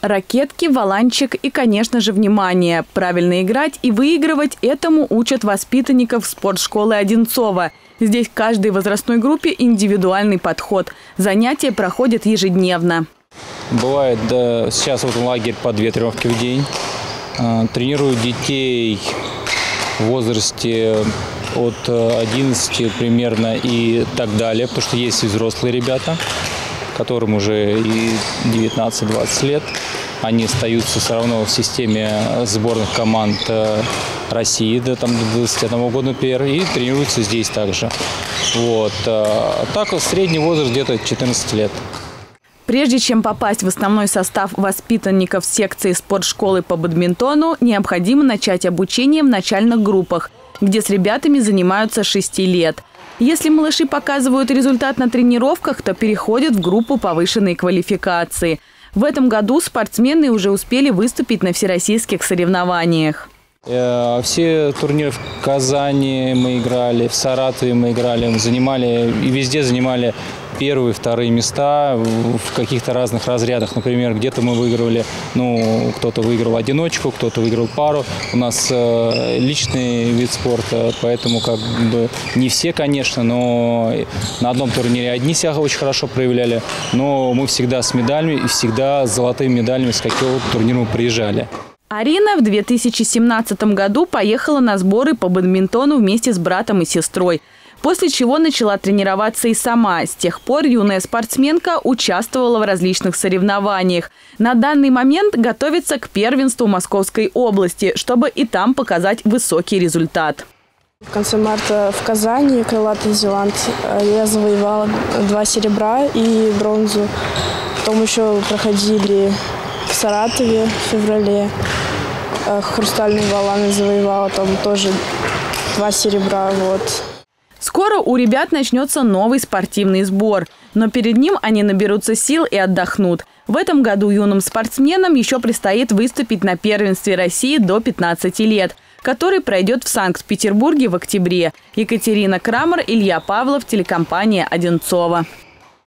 Ракетки, валанчик и, конечно же, внимание. Правильно играть и выигрывать этому учат воспитанников спортшколы Одинцова. Здесь каждой возрастной группе индивидуальный подход. Занятия проходят ежедневно. Бывает, да, сейчас вот лагерь по две тренировки в день. А, Тренирую детей в возрасте от 11 примерно и так далее, потому что есть и взрослые ребята, которым уже и 19-20 лет. Они остаются все равно в системе сборных команд э, России до, там, до 21 года, например, и тренируются здесь также. Вот. А Так, средний возраст где-то 14 лет. Прежде чем попасть в основной состав воспитанников секции спортшколы по бадминтону, необходимо начать обучение в начальных группах, где с ребятами занимаются 6 лет. Если малыши показывают результат на тренировках, то переходят в группу повышенной квалификации. В этом году спортсмены уже успели выступить на всероссийских соревнованиях. Э, Все турниры в Казани мы играли, в Саратове мы играли, занимали и везде занимали первые, вторые места в каких-то разных разрядах. Например, где-то мы выигрывали, ну, кто-то выиграл одиночку, кто-то выиграл пару. У нас э, личный вид спорта, поэтому как бы не все, конечно, но на одном турнире одни себя очень хорошо проявляли, но мы всегда с медалями и всегда с золотыми медалями, с какого турнира мы приезжали. Арина в 2017 году поехала на сборы по бадминтону вместе с братом и сестрой. После чего начала тренироваться и сама. С тех пор юная спортсменка участвовала в различных соревнованиях. На данный момент готовится к первенству Московской области, чтобы и там показать высокий результат. В конце марта в Казани, крылатый Зеланд, э, я завоевала два серебра и бронзу. Потом еще проходили в Саратове в феврале. Э, Хрустальные валаны завоевала, там тоже два серебра. Вот. Скоро у ребят начнется новый спортивный сбор. Но перед ним они наберутся сил и отдохнут. В этом году юным спортсменам еще предстоит выступить на первенстве России до 15 лет, который пройдет в Санкт-Петербурге в октябре. Екатерина Крамер, Илья Павлов, телекомпания «Одинцова».